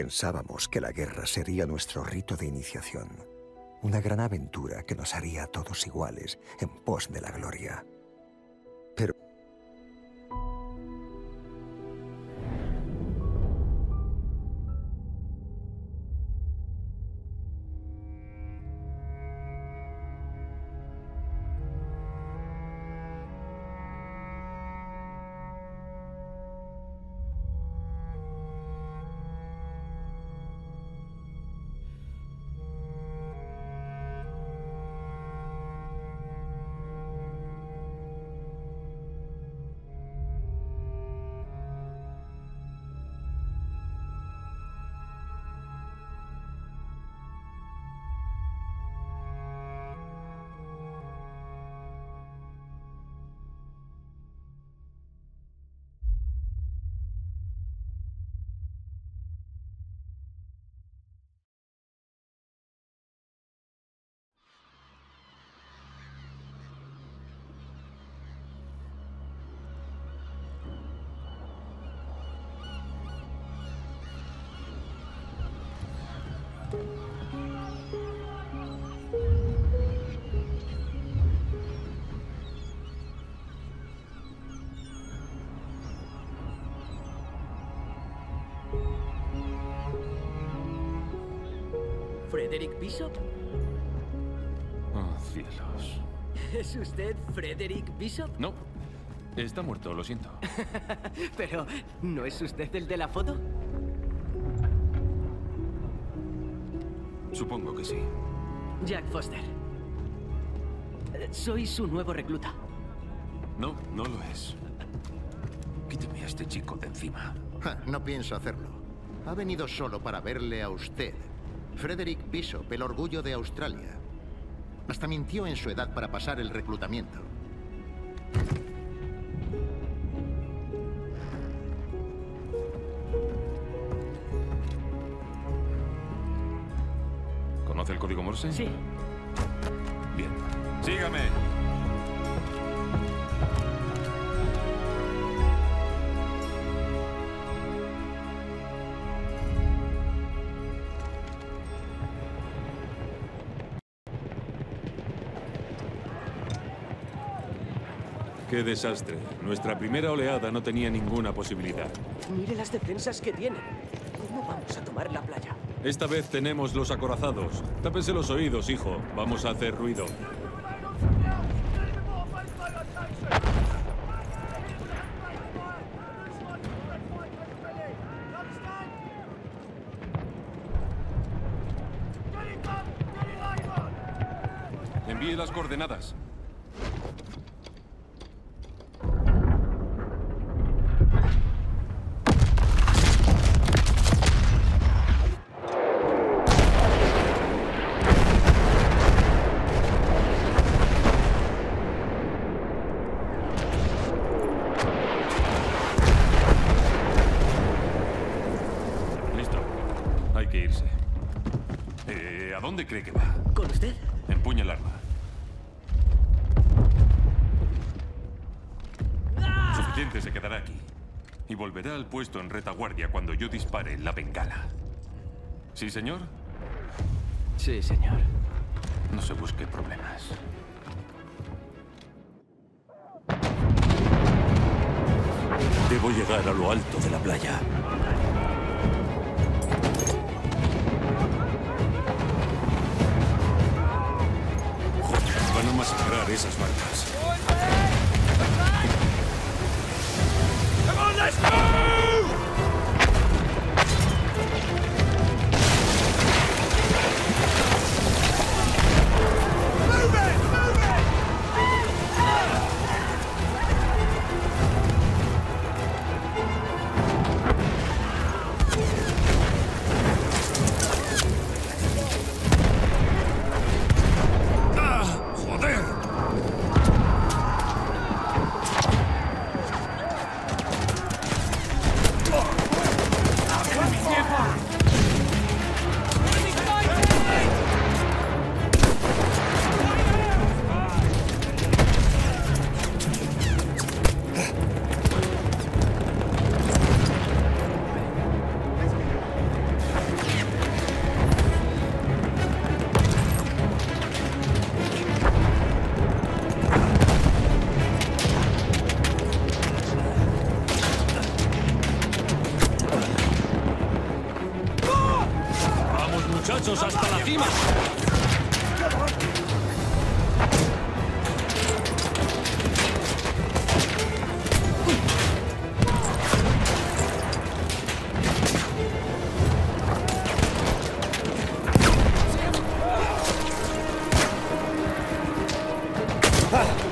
Pensábamos que la guerra sería nuestro rito de iniciación, una gran aventura que nos haría a todos iguales en pos de la gloria. Pero ¿Frederick Bishop? Oh, cielos. ¿Es usted Frederick Bishop? No, está muerto, lo siento. Pero, ¿no es usted el de la foto? Supongo que sí. Jack Foster. Soy su nuevo recluta. No, no lo es. Quíteme a este chico de encima. Ja, no pienso hacerlo. Ha venido solo para verle a usted. Frederick Bishop, el orgullo de Australia. Hasta mintió en su edad para pasar el reclutamiento. ¿Conoce el código Morse? Sí. Qué desastre. Nuestra primera oleada no tenía ninguna posibilidad. Mire las defensas que tienen. ¿Cómo vamos a tomar la playa? Esta vez tenemos los acorazados. Tápense los oídos, hijo. Vamos a hacer ruido. Envíe las coordenadas. Listo. Hay que irse. Eh, ¿A dónde cree que va? ¿Con usted? Empuña el arma. Suficiente se quedará aquí. Y volverá al puesto en retaguardia cuando yo dispare la bengala. ¿Sí, señor? Sí, señor. No se busque problemas. Debo llegar a lo alto de la playa. Joder, van a masacrar esas barcas. Tengo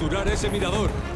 capturar ese mirador.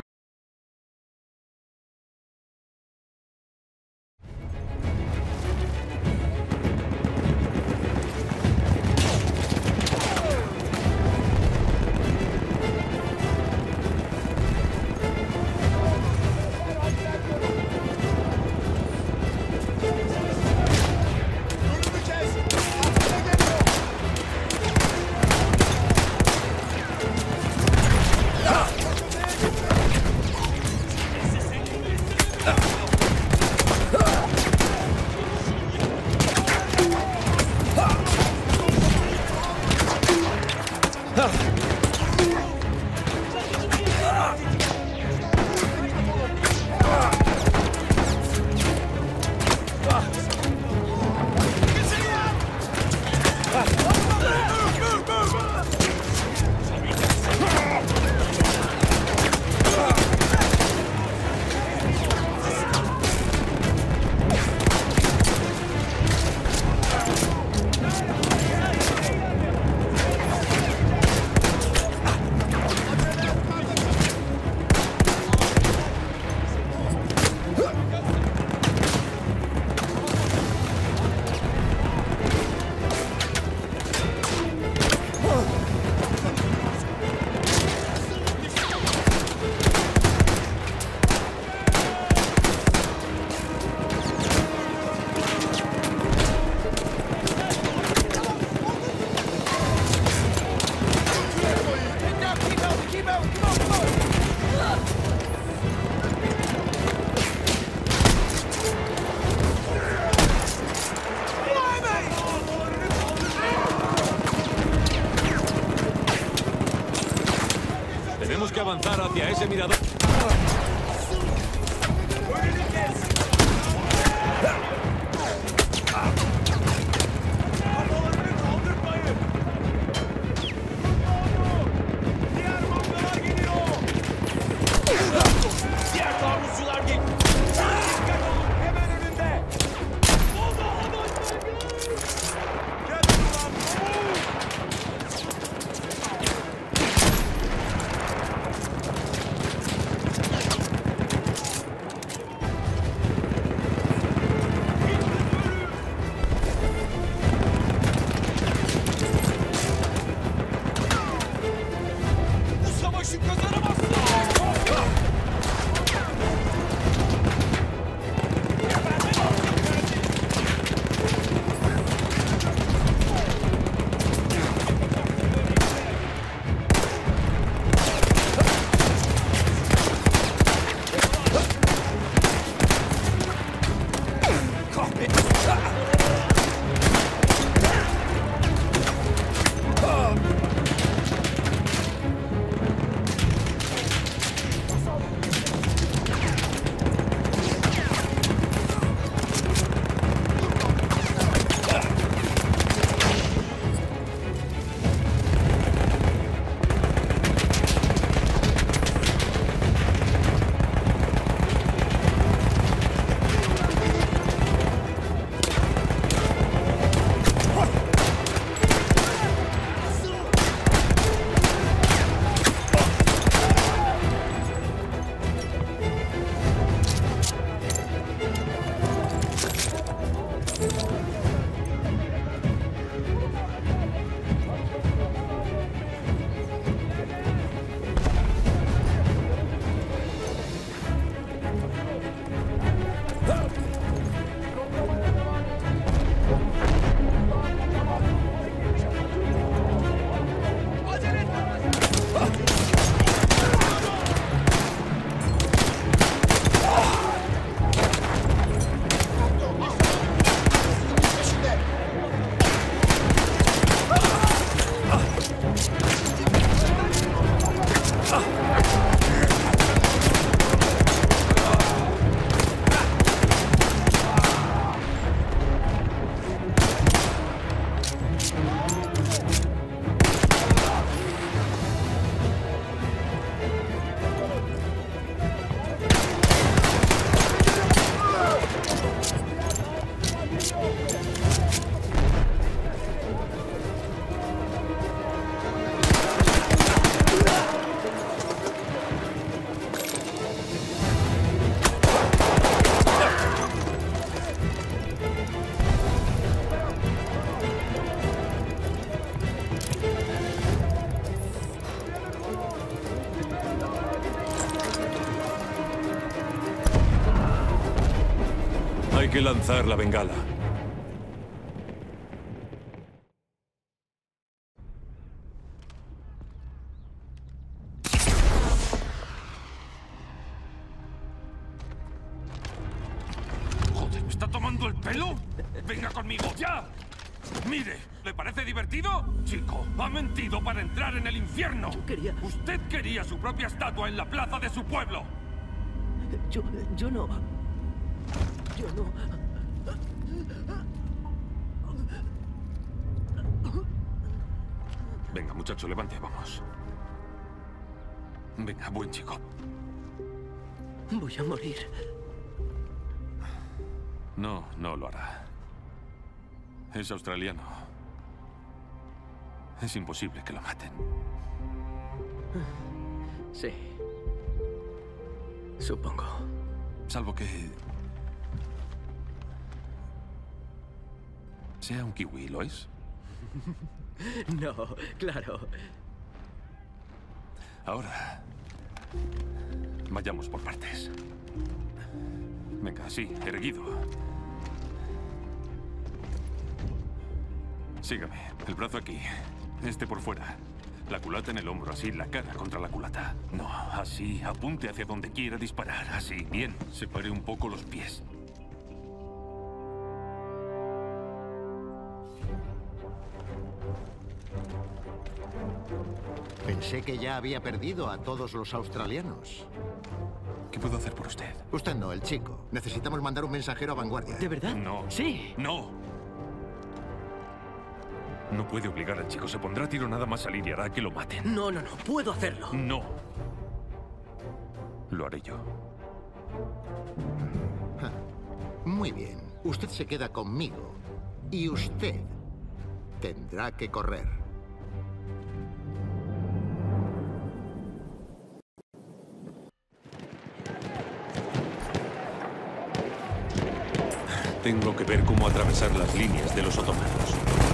Because lanzar la bengala. Joder, ¿me está tomando el pelo? Venga conmigo, ya. Mire, ¿le parece divertido? Chico, ha mentido para entrar en el infierno. Yo quería- Usted quería su propia estatua en la plaza de su pueblo. Yo, yo no. Yo no. Venga, muchacho, levante, vamos. Venga, buen chico. Voy a morir. No, no lo hará. Es australiano. Es imposible que lo maten. Sí. Supongo. Salvo que... Sea un kiwi, ¿lo es? No, claro. Ahora... Vayamos por partes. Venga, sí, erguido. Sígame. El brazo aquí. Este por fuera. La culata en el hombro, así, la cara contra la culata. No, así, apunte hacia donde quiera disparar. Así, bien. Separe un poco los pies. Pensé que ya había perdido a todos los australianos. ¿Qué puedo hacer por usted? Usted no, el chico. Necesitamos mandar un mensajero a vanguardia. ¿De verdad? No. Sí. ¡No! No puede obligar al chico. Se pondrá a tiro nada más salir y hará que lo maten. No, no, no. Puedo hacerlo. No. Lo haré yo. Muy bien. Usted se queda conmigo. Y usted tendrá que correr. Tengo que ver cómo atravesar las líneas de los otomanos.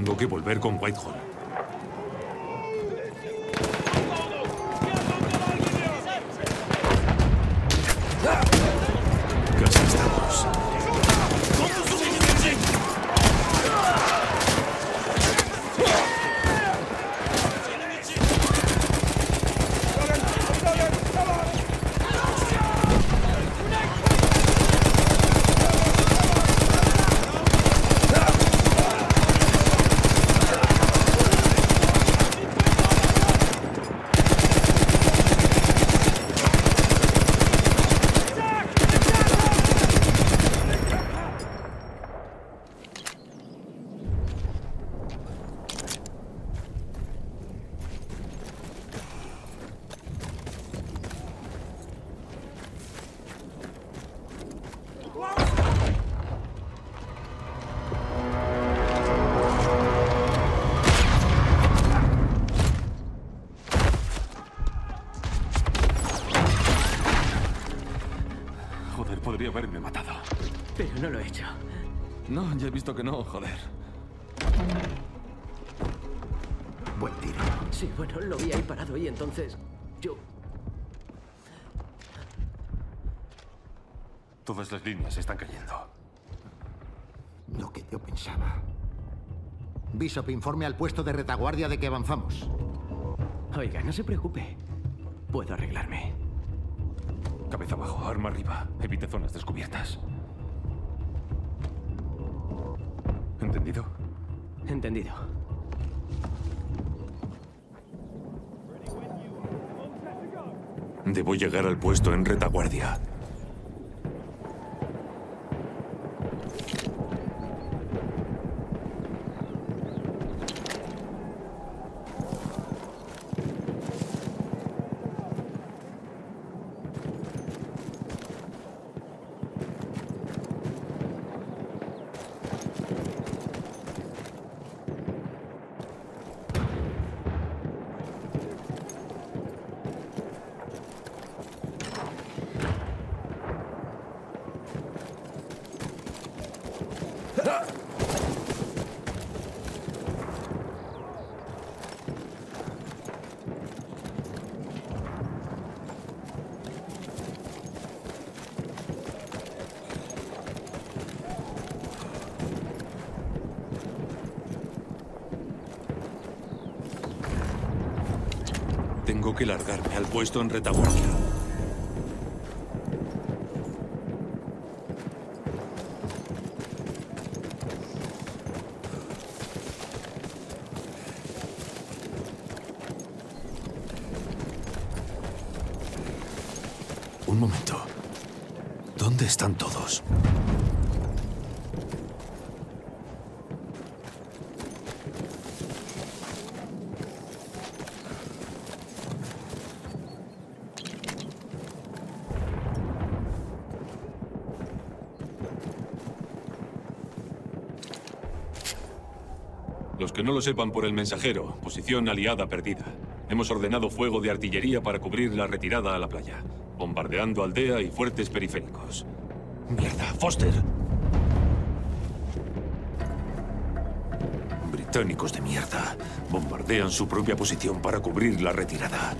Tengo que volver con Whitehall. Visto que no, joder. Buen tiro. Sí, bueno, lo vi ahí parado y entonces yo... Todas las líneas están cayendo. Lo que yo pensaba. Bishop, informe al puesto de retaguardia de que avanzamos. Oiga, no se preocupe. Puedo arreglarme. Cabeza abajo, arma arriba. Evite zonas descubiertas. ¿Entendido? Entendido. Debo llegar al puesto en retaguardia. Tengo que largarme al en retaguardia. Un momento. ¿Dónde están todos? Que no lo sepan por el mensajero, posición aliada perdida. Hemos ordenado fuego de artillería para cubrir la retirada a la playa, bombardeando aldea y fuertes periféricos. ¡Mierda! ¡Foster! Británicos de mierda. Bombardean su propia posición para cubrir la retirada.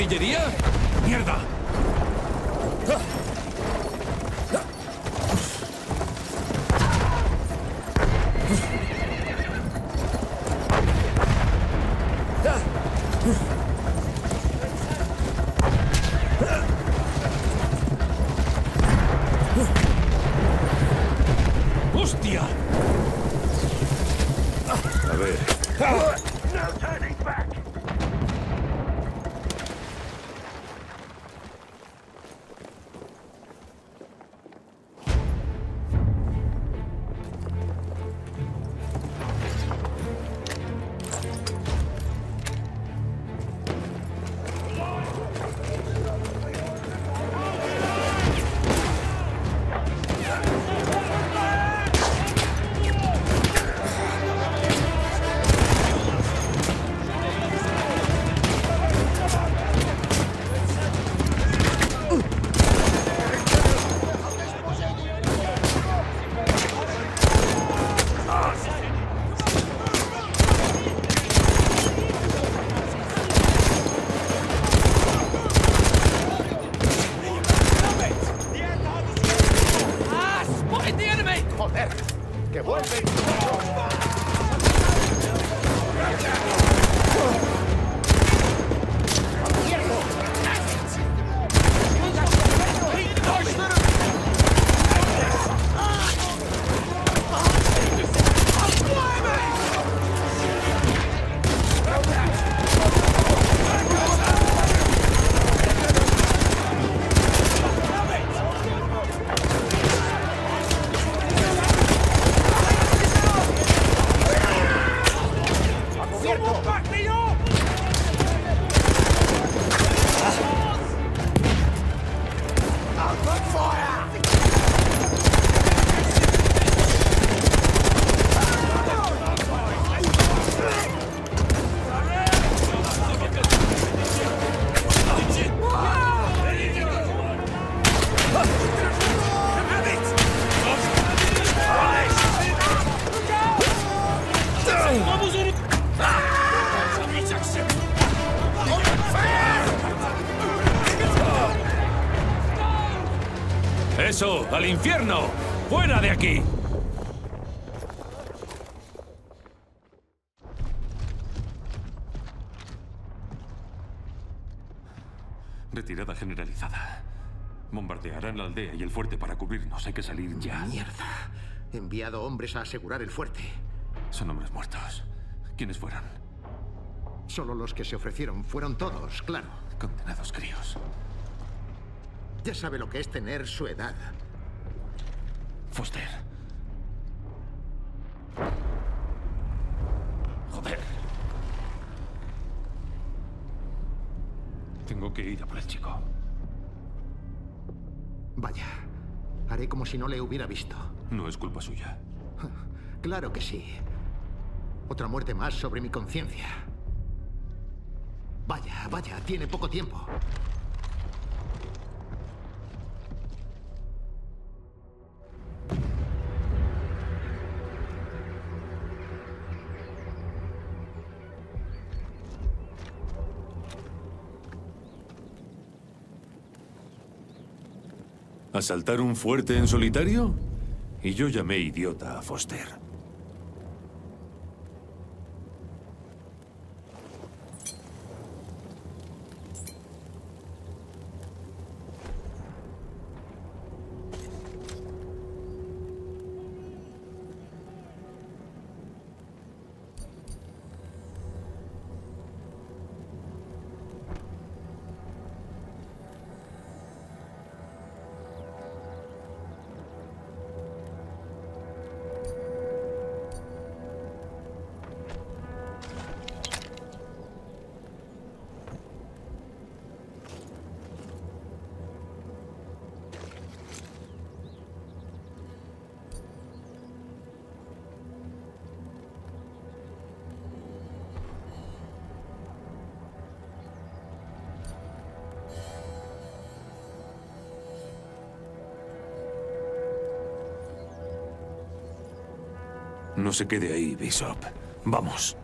Artillería? ¡Mierda! Infierno! ¡Fuera de aquí! Retirada generalizada. Bombardearán la aldea y el fuerte para cubrirnos. Hay que salir ya. Mierda. He enviado hombres a asegurar el fuerte. Son hombres muertos. ¿Quiénes fueron? Solo los que se ofrecieron fueron todos, claro. Condenados críos. Ya sabe lo que es tener su edad. Foster. Joder. Tengo que ir a por el chico. Vaya. Haré como si no le hubiera visto. No es culpa suya. Claro que sí. Otra muerte más sobre mi conciencia. Vaya, vaya, tiene poco tiempo. ¿Asaltar un fuerte en solitario? Y yo llamé idiota a Foster. No se quede ahí, Bishop. Vamos.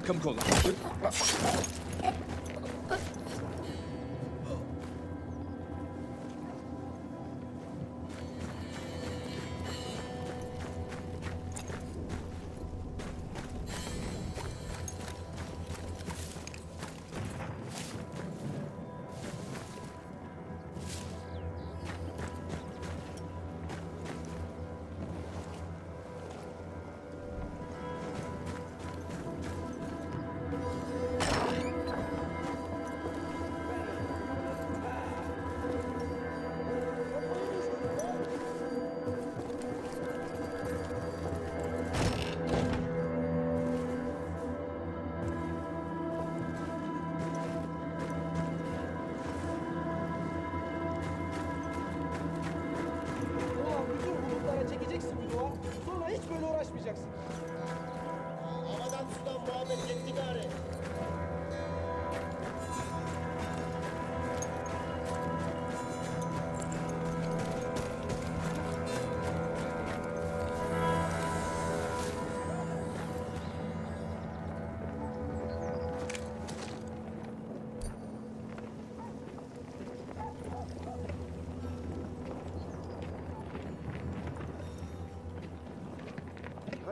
Arkamı kolla.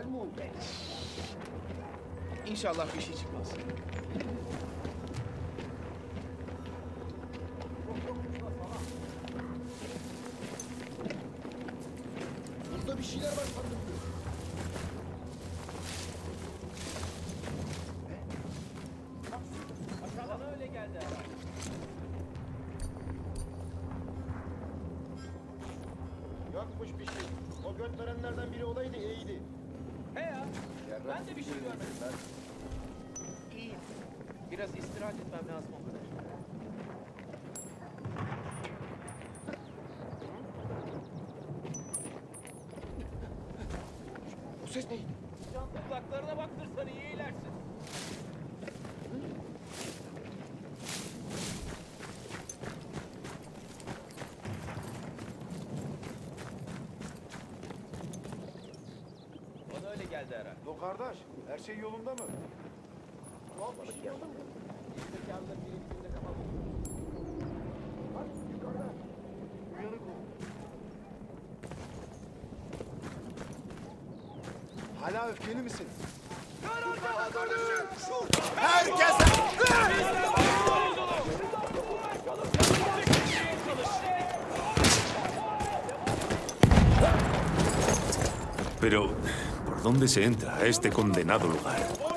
Come on, baby. Inshallah, bir şey çıkmaz. Şey yolunda mı? Tuhaf bir şey yolunda mı? Gerizekalıların biri içinde kapalı. Bak yukarıda. Uyanık ol. Hala öfkeli misin? Pero, ¿por dónde se entra a este condenado lugar?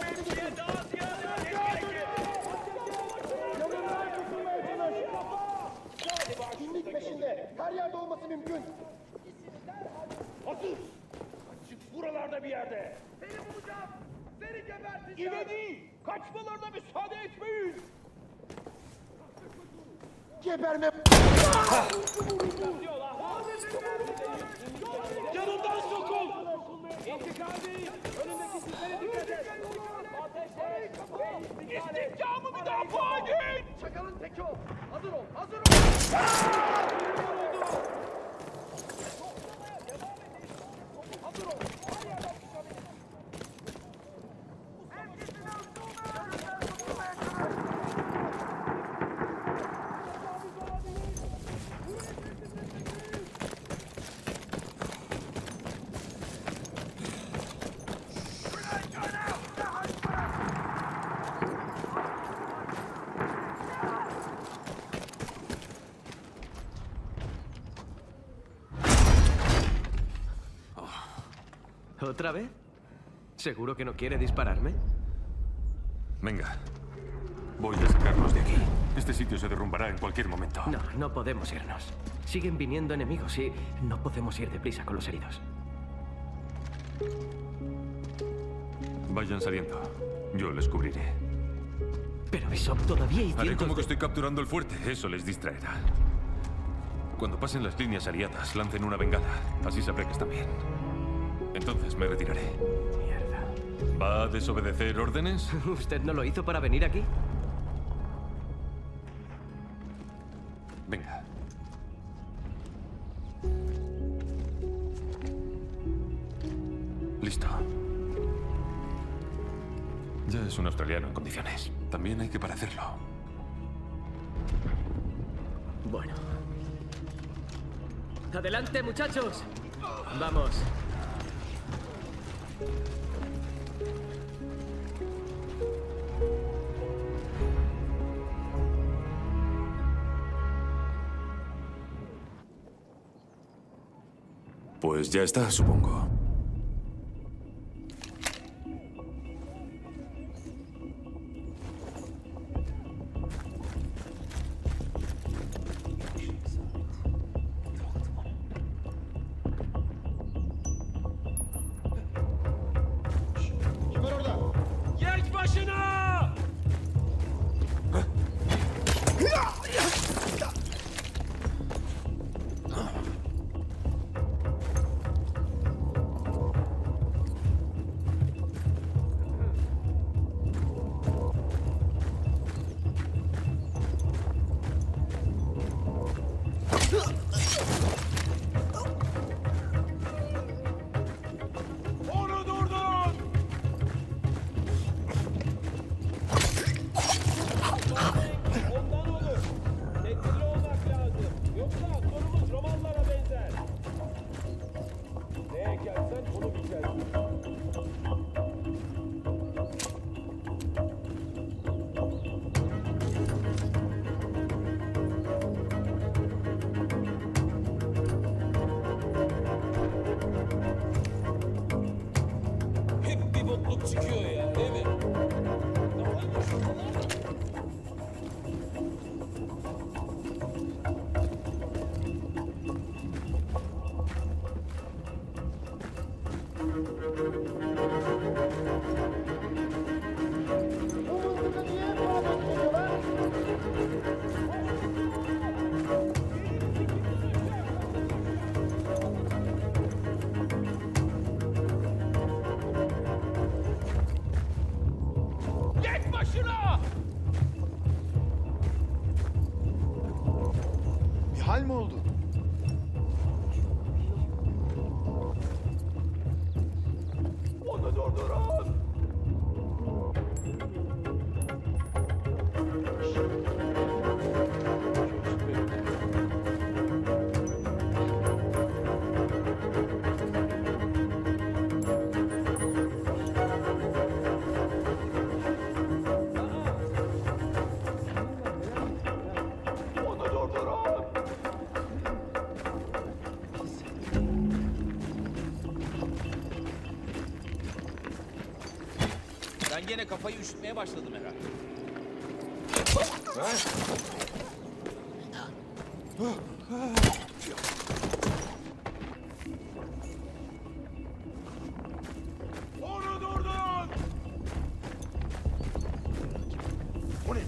¿Otra vez? ¿Seguro que no quiere dispararme? Venga. Voy a sacarnos de aquí. Este sitio se derrumbará en cualquier momento. No, no podemos irnos. Siguen viniendo enemigos y no podemos ir deprisa con los heridos. Vayan saliendo. Yo les cubriré. Pero Bishop, todavía hay Haré como que estoy capturando el fuerte. Eso les distraerá. Cuando pasen las líneas aliadas, lancen una bengala. Así sabré que están bien. Entonces me retiraré. Mierda. ¿Va a desobedecer órdenes? ¿Usted no lo hizo para venir aquí? Venga. Listo. Ya es un australiano en condiciones. También hay que parecerlo. Bueno. ¡Adelante, muchachos! Vamos. Ya está, supongo. Kafayı üşütmeye başladım herhalde. Onu durdurun! O ne?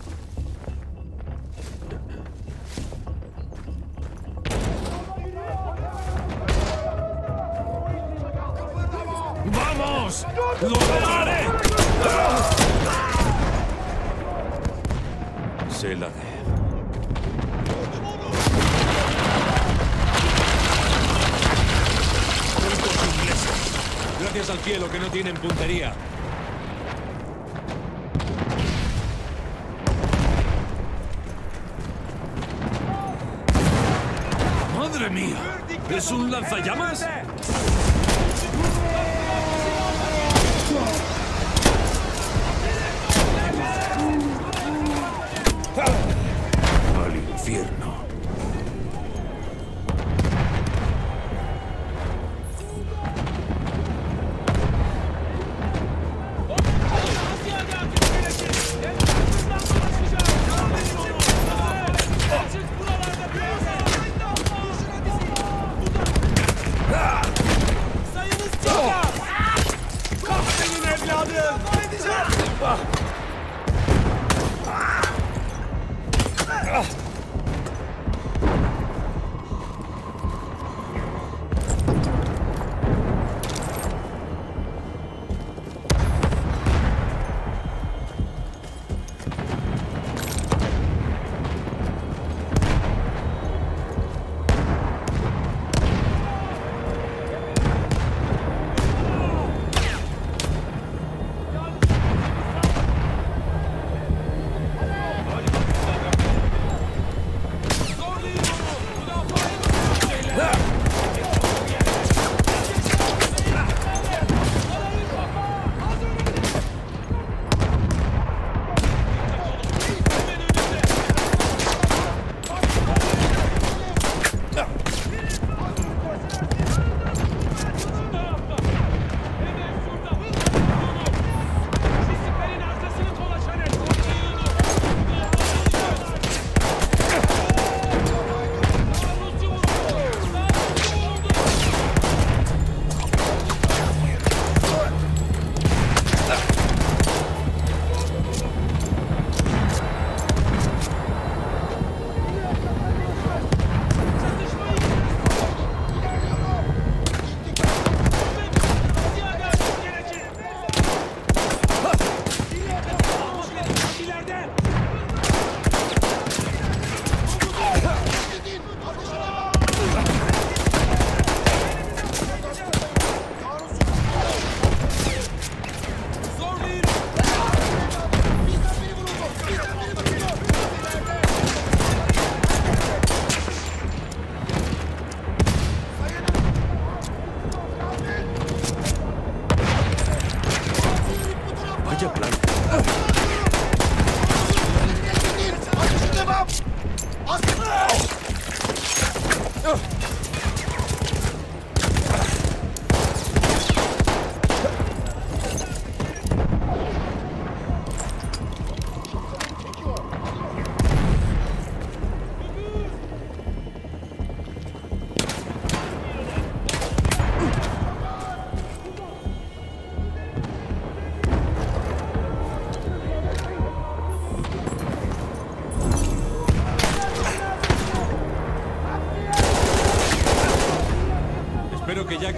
¡Vamos! ¡Lo lograré! La de. Gracias al cielo que no tienen puntería. ¡Madre mía! ¿Es un lanzallamas?